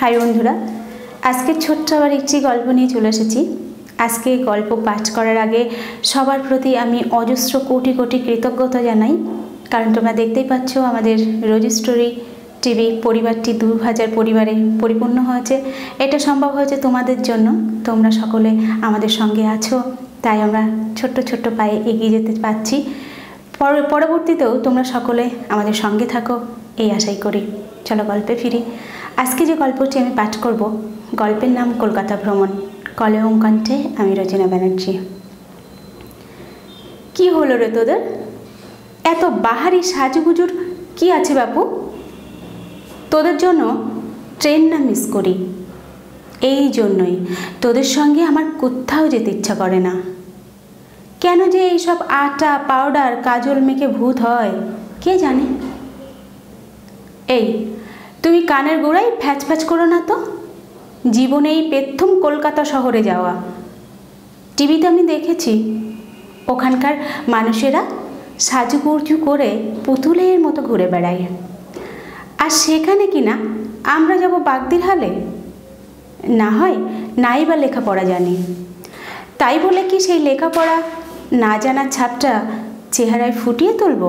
High বন্ধুরা, আজকে ছোট্ট আবার একটি গল্প নিয়ে চলে এসেছি। আজকে গল্প পাঠ করার আগে সবার প্রতি আমি অজস্র কোটি কোটি কৃতজ্ঞতা জানাই। কারণ তোমরা দেখতেই পাচ্ছ, আমাদের রজিস্টরি টিভি পরিবারটি দু হাজার পরিবারে পরিপূর্ণ হয়েছে। এটা সম্ভব হয়েছে তোমাদের জন্য। তোমরা সকলে আমাদের সঙ্গে আছো, তাই আমরা ছোট্ট ছোট্ট পায়ে এগিয়ে যেতে পারছি। পর- পরবর্তীতেও তোমরা সকলে আমাদের সঙ্গে থাকো, এই আশাই করি। চলো গল্পে ফিরি। আজকে যে গল্পটি আমি পাঠ করব, গল্পের নাম কলকাতা ভ্রমণ। কলম কণ্ঠে, আমি রচনা ব্যানার্জি। কি হলো রে তোদের? এত বাহারি সাজুগুজুর কি আছে বাপু? তোদের জন্য ট্রেন না মিস করি। এই জন্যই তোদের সঙ্গে আমার কোথাও যেতে ইচ্ছা করে না। কেন যে এইসব আটা পাউডার কাজল মেখে ভূত হয়, কে জানে? এই তুমি কানের গোড়ায় ফ্যাচ ফ্যাচ করো না তো। জীবনে এই প্রথম কলকাতা শহরে যাওয়া। টিভিতে আমি দেখেছি, ওখানকার মানুষেরা সাজুগুজু করে পুতুলের মতো ঘুরে বেড়ায়। আর সেখানে কি না, আমরা যাব বাগদির হালে? না হয় নাই বা লেখাপড়া জানি। তাই বলে কি সেই লেখাপড়া না জানার ছাপটা চেহারায় ফুটিয়ে তুলব?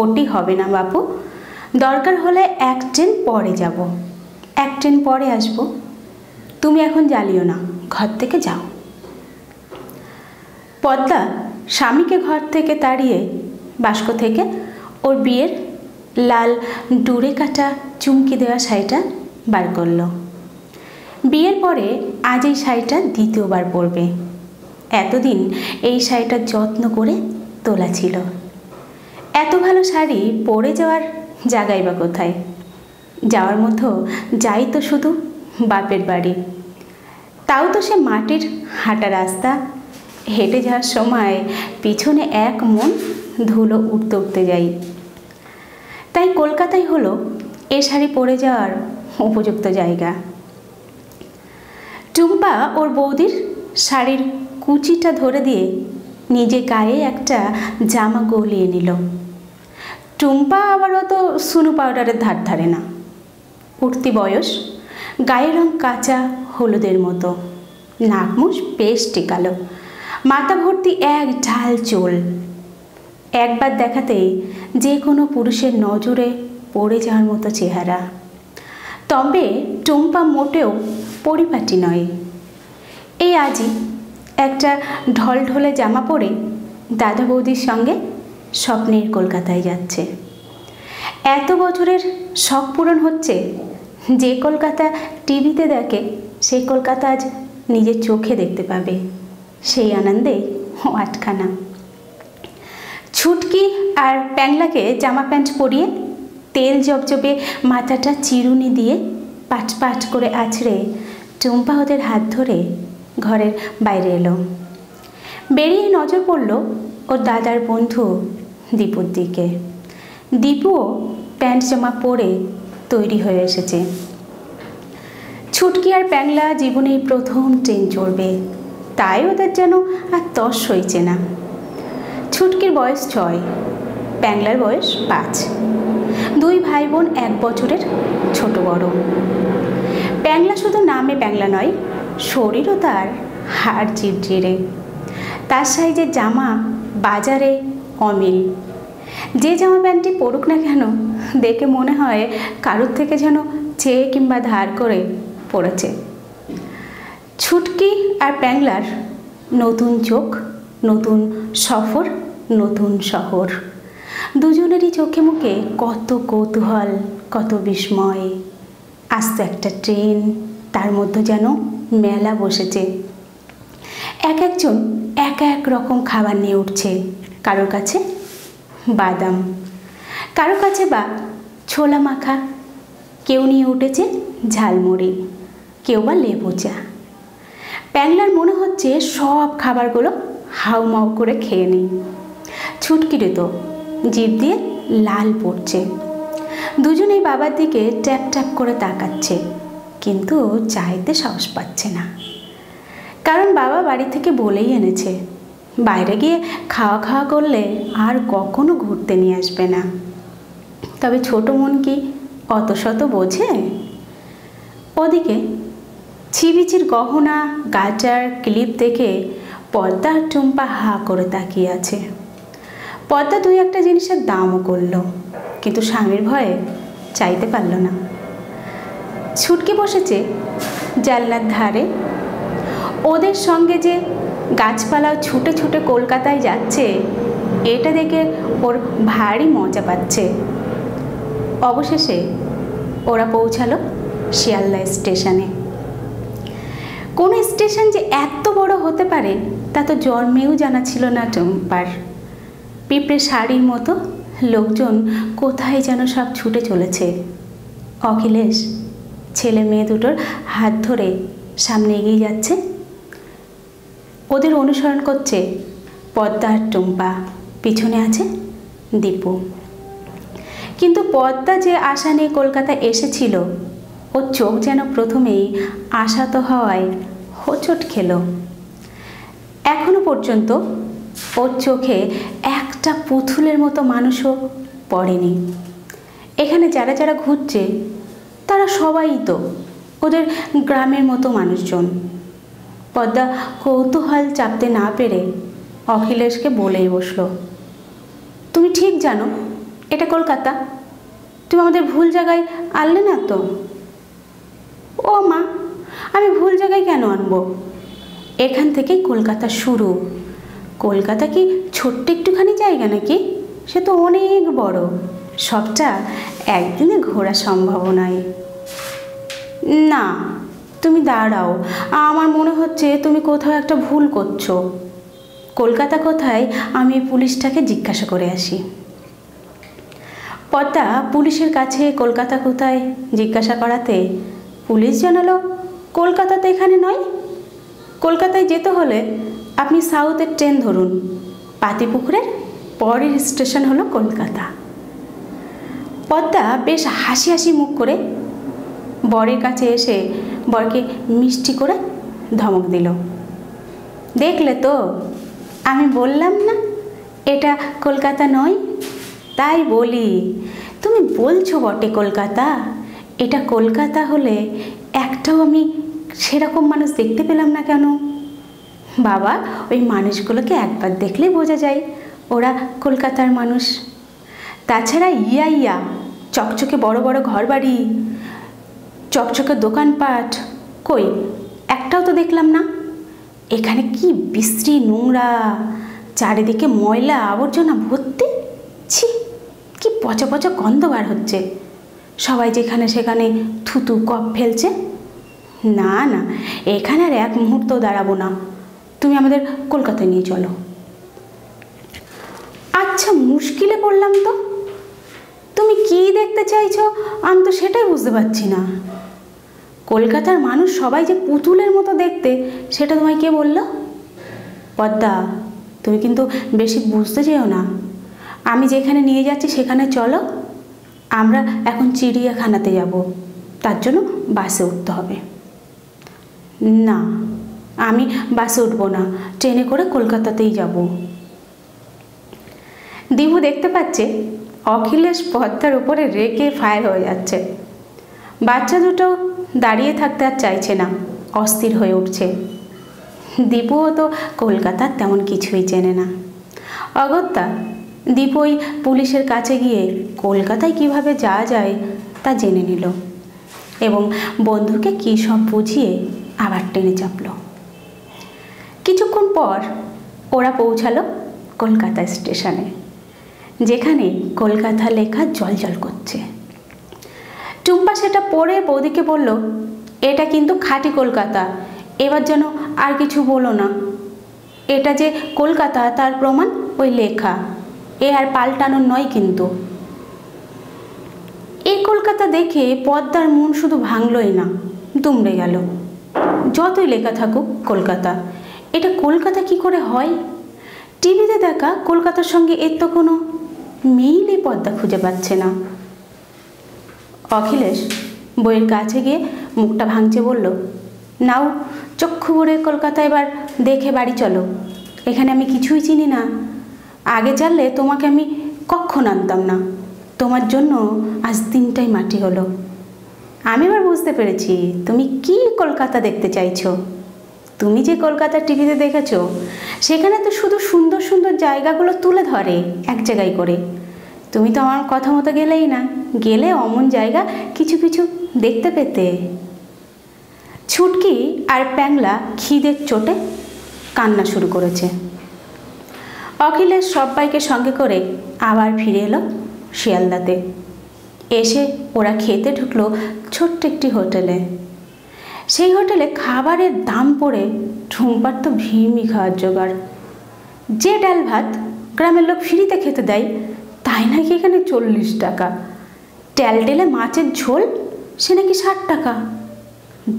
ওটি হবে না বাপু। দরকার হলে এক ট্রেন পরে যাব। এক ট্রেন পরে আসব। তুমি এখন জ্বালিও না, ঘর থেকে যাও। পদ্মা স্বামীকে ঘর থেকে তাড়িয়ে বাস্ক থেকে ওর বিয়ের লাল ডুরে কাটা চুমকি দেওয়া শাড়িটা বার করল। বিয়ের পরে আজ এই শাড়িটা দ্বিতীয়বার পরবে। এতদিন এই শাড়িটার যত্ন করে তোলা ছিল। এত ভালো শাড়ি পরে যাওয়ার জায়গায় বা কোথায়? যাওয়ার মতো যাই তো শুধু বাপের বাড়ি। তাও তো সে মাটির হাঁটা রাস্তা। হেঁটে যাওয়ার সময় পিছনে এক মন ধুলো উঠতে উঠতে যাই। তাই কলকাতায় হলো এ শাড়ি পরে যাওয়ার উপযুক্ত জায়গা। টুম্পা ওর বৌদির শাড়ির কুচিটা ধরে দিয়ে নিজে গায়ে একটা জামা গলিয়ে নিল। টুম্পা আবার অত সুনু পাউডারের ধার ধারে না। উঠতি বয়স, গায়ের রং কাঁচা, হলুদের মতো। নাকমুষ বেশ টিকালো। মাথা ভর্তি এক ঢাল চোল। একবার দেখাতে যে কোনো পুরুষের নজরে পড়ে যাওয়ার মতো চেহারা। তবে টুম্পা মোটেও পরিপাটি নয়। এই আজই একটা ঢলঢলে জামা পরে দাদা বৌদির সঙ্গে স্বপ্নের কলকাতায় যাচ্ছে। এত বছরের শখ পূরণ হচ্ছে যে কলকাতা টিভিতে দেখে সেই কলকাতা আজ নিজের চোখে দেখতে পাবে সেই আনন্দে আটখানা। ছুটকি আর প্যাংলাকে জামা প্যান্ট পরিয়ে, তেল জবজবে মাথাটা চিরুনি দিয়ে পাট পাট করে আছড়ে টুম্পা ওদের হাত ধরে ঘরের বাইরে এলো। বেরিয়ে নজর পড়ল ওর দাদার বন্ধু দীপুর দিকে। দীপুও প্যান্ট জামা পরে তৈরি হয়ে এসেছে। ছুটকি আর প্যাংলা জীবনে এই প্রথম ট্রেন চড়বে। তাই ওদের যেন আর তস সইছে না। ছুটকির বয়স ছয়, প্যাংলার বয়স পাঁচ। দুই ভাই বোন এক বছরের ছোট বড়। প্যাংলা শুধু নামে প্যাংলা নয়, শরীরও তার হাড় চিরচিরে। তার সাইজের জামা বাজারে অমিল। যে জামা প্যান্টটি পরুক না কেন, দেখে মনে হয় কারুর থেকে যেন চেয়ে কিংবা ধার করে পড়েছে। ছুটকি আর প্যাংলার, নতুন চোখ, নতুন সফর, নতুন শহর। দুজনেরই চোখে মুখে কত কৌতূহল, কত বিস্ময়। আস্ত একটা ট্রেন, তার মধ্যে যেন মেলা বসেছে। এক একজন এক এক রকম খাবার নিয়ে উঠছে। কারোর কাছে বাদাম কারও কাছে বা ছোলা মাখা, কেউ নিয়ে উঠেছে ঝালমুড়ি, কেউ বা লেবু চা। প্যাংলার মনে হচ্ছে সব খাবারগুলো হাউমাউ করে খেয়ে নিই। ছুটকিরে তো, জিভ দিয়ে লাল পড়ছে। দুজনেই বাবার দিকে ট্যাপ ট্যাপ করে তাকাচ্ছে, কিন্তু চাইতে সাহস পাচ্ছে না। কারণ বাবা বাড়ি থেকে বলেই এনেছে বাইরে গিয়ে খাওয়া খাওয়া করলে আর কখনো ঘুরতে নিয়ে আসবে না। তবে ছোট মন কি অত শত বোঝে? ওদিকে ছিবিচির গহনা, গাজার ক্লিপ দেখে আর টুম্পা হা করে তাকিয়ে আছে। পদ্মা দুই একটা জিনিসের দামও করল, কিন্তু স্বামীর ভয়ে চাইতে পারল না। ছুটকে বসেছে জানলার ধারে। ওদের সঙ্গে যে গাছপালা ছুটে ছুটে কলকাতায় যাচ্ছে, এটা দেখে ওর ভারী মজা পাচ্ছে। অবশেষে ওরা পৌঁছালো শিয়ালদা স্টেশনে। কোনো স্টেশন যে এত বড় হতে পারে, তা তো জন্মেও জানা ছিল না টুম্পার পিঁপড়ে শাড়ির মতো লোকজন কোথায় যেন সব ছুটে চলেছে। অখিলেশ, ছেলে মেয়ে দুটোর হাত ধরে সামনে এগিয়ে যাচ্ছে। ওদের অনুসরণ করছে পদ্মা আর টুম্পা। পিছনে আছে দীপু। কিন্তু পদ্মা যে আশা নিয়ে কলকাতা এসেছিল, ওর চোখ যেন প্রথমেই আশাত হওয়ায় হোঁচট খেল। এখনও পর্যন্ত ওর চোখে একটা পুতুলের মতো মানুষও পড়েনি। এখানে যারা যারা ঘুরছে, তারা সবাই তো ওদের গ্রামের মতো মানুষজন। পদ্মা কৌতূহল চাপতে না পেরে অখিলেশকে বলেই বসল, তুমি ঠিক জানো, এটা কলকাতা। তুমি আমাদের ভুল জায়গায় আনলে না তো? ও মা, আমি ভুল জায়গায় কেন আনব? এখান থেকেই কলকাতা শুরু। কলকাতা কি ছোট্ট একটুখানি জায়গা নাকি? সে তো অনেক বড়। সবটা একদিনে ঘোরা সম্ভব নয়। না তুমি দাঁড়াও। আমার মনে হচ্ছে তুমি কোথাও একটা ভুল করছ। কলকাতা কোথায়? আমি পুলিশটাকে জিজ্ঞাসা করে আসি। পদ্মা, পুলিশের কাছে কলকাতা কোথায়? জিজ্ঞাসা করাতে, পুলিশ জানালো, কলকাতা তো এখানে নয়। কলকাতায় যেতে হলে আপনি সাউথের ট্রেন ধরুন। পাতিপুকুরের পরের স্টেশন হলো কলকাতা। পদ্মা বেশ হাসি হাসি মুখ করে বরের কাছে এসে বরকে মিষ্টি করে ধমক দিল। দেখলে তো, আমি বললাম না, এটা কলকাতা নয়? তাই বলি, তুমি বলছো বটে কলকাতা, এটা কলকাতা হলে একটাও আমি সেরকম মানুষ দেখতে পেলাম না কেন? বাবা, ওই মানুষগুলোকে একবার দেখলে বোঝা যায়, ওরা কলকাতার মানুষ। তাছাড়া ইয়া ইয়া, চকচকে বড় বড় ঘরবাড়ি চকচকে দোকানপাট। কই? একটাও তো দেখলাম না। এখানে কি বিশ্রী নোংরা, চারিদিকে ময়লা আবর্জনা ভর্তি? ছি, কি পচা পচা গন্ধ বার হচ্ছে। সবাই যেখানে সেখানে থুতু কপ ফেলছে। না না, এখানে আর এক মুহূর্ত দাঁড়াবো না। তুমি আমাদের কলকাতায় নিয়ে চলো। আচ্ছা মুশকিলে পড়লাম তো। তুমি কি দেখতে চাইছো? আমি তো সেটাই বুঝতে পারছি না। কলকাতার মানুষ সবাই যে পুতুলের মতো দেখতে, সেটা তোমায় কে বলল? পদ্মা, তুমি কিন্তু বেশি বুঝতে চেও না। আমি যেখানে নিয়ে যাচ্ছি সেখানে চলো। আমরা এখন চিড়িয়াখানাতে যাব। তার জন্য বাসে উঠতে হবে। না, আমি বাসে উঠবো না। ট্রেনে করে কলকাতাতেই যাব। দিবু দেখতে পাচ্ছে অখিলেশ পদ্মার উপরে রেগে ফায়ার হয়ে যাচ্ছে। বাচ্চা দুটো দাঁড়িয়ে থাকতে আর চাইছে না। অস্থির হয়ে উঠছে। দীপুও তো কলকাতার তেমন কিছুই চেনে না। অগত্যা, দীপ ওই পুলিশের কাছে গিয়ে কলকাতায় কীভাবে যাওয়া যায় তা জেনে নিল এবং বন্ধুকে কী সব বুঝিয়ে আবার টেনে চাপল। কিছুক্ষণ পর ওরা পৌঁছালো কলকাতা স্টেশনে, যেখানে কলকাতা লেখা জল জল করছে। টুম্পা সেটা পড়ে বৌদিকে বলল, এটা কিন্তু খাঁটি কলকাতা, এবার যেন আর কিছু বলো না। এটা যে কলকাতা, তার প্রমাণ ওই লেখা, এ আর পাল্টানোর নয় কিন্তু। এই কলকাতা দেখে পদ্মার মন শুধু ভাঙলই না, দুমড়ে গেল। যতই লেখা থাকুক কলকাতা, এটা কলকাতা কি করে হয়? টিভিতে দেখা কলকাতার সঙ্গে এর তো কোনো মিলই পদ্মা খুঁজে পাচ্ছে না। অখিলেশ বইয়ের কাছে গিয়ে মুখটা ভাঙছে বলল, নাও, চক্ষু ভরে কলকাতা এবার দেখে বাড়ি চলো। এখানে আমি কিছুই চিনি না। আগে জানলে তোমাকে আমি কক্ষণ আনতাম না। তোমার জন্য আজ দিনটাই মাটি হলো। আমি এবার বুঝতে পেরেছি তুমি কি কলকাতা দেখতে চাইছো। তুমি যে কলকাতা টিভিতে দেখেছ, সেখানে তো শুধু সুন্দর সুন্দর জায়গাগুলো তুলে ধরে এক জায়গায় করে। তুমি তো আমার কথা মতো গেলেই না। গেলে অমন জায়গা, কিছু কিছু দেখতে পেতে। ছুটকি আর প্যাংলা খিদের চোটে কান্না শুরু করেছে। অখিলেশ সবাইকে সঙ্গে করে আবার ফিরে এলো শিয়ালদাতে। এসে ওরা খেতে ঢুকলো ছোট্ট একটি হোটেলে। সেই হোটেলে খাবারের দাম পড়ে ঠুমপার তো ভীমই খাওয়ার জোগাড়। যে ডাল ভাত গ্রামের লোক ফ্রিতে খেতে দেয় তাই নাকি এখানে চল্লিশ টাকা? টেলটেলে মাছের ঝোল সে নাকি ষাট টাকা।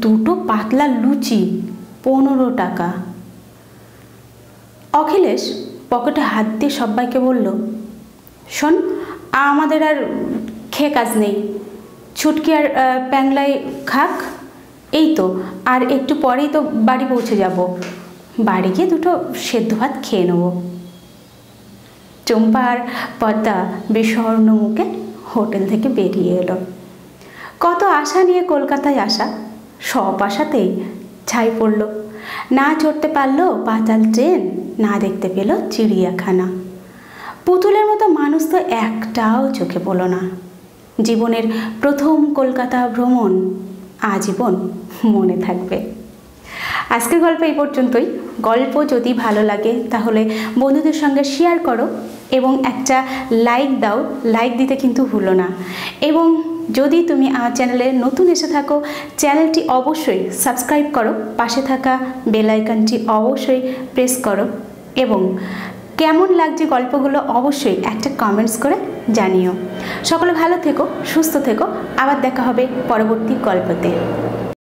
দুটো পাতলা লুচি পনেরো টাকা। অখিলেশ পকেটে হাত দিয়ে সবাইকে বলল শোন আমাদের আর খেয়ে কাজ নেই। ছুটকি আর আহ, প্যাংলাই খাক। এই তো আর একটু পরেই তো বাড়ি পৌঁছে যাব। বাড়ি গিয়ে দুটো সেদ্ধ ভাত খেয়ে নেব। চম্পা আর পদ্মা বিষণ্ণ মুখে হোটেল থেকে বেরিয়ে এলো। কত আশা নিয়ে কলকাতায় আসা, সব আশাতেই ছাই পড়ল। না চড়তে পারল পাতাল ট্রেন, না দেখতে পেল চিড়িয়াখানা। পুতুলের মতো মানুষ তো একটাও চোখে পড়ল না। জীবনের প্রথম কলকাতা ভ্রমণ আজীবন মনে থাকবে। আজকের গল্প এই পর্যন্তই। গল্প যদি ভালো লাগে, তাহলে বন্ধুদের সঙ্গে শেয়ার করো এবং একটা লাইক দাও। লাইক দিতে কিন্তু ভুলো না। এবং যদি তুমি আমার চ্যানেলে নতুন এসে থাকো চ্যানেলটি অবশ্যই সাবস্ক্রাইব করো। পাশে থাকা বেল আইকনটি অবশ্যই প্রেস করো। এবং কেমন লাগছে গল্পগুলো অবশ্যই একটা কমেন্টস করে জানিও। সকলে ভালো থেকো, সুস্থ থেকো। আবার দেখা হবে পরবর্তী গল্পতে।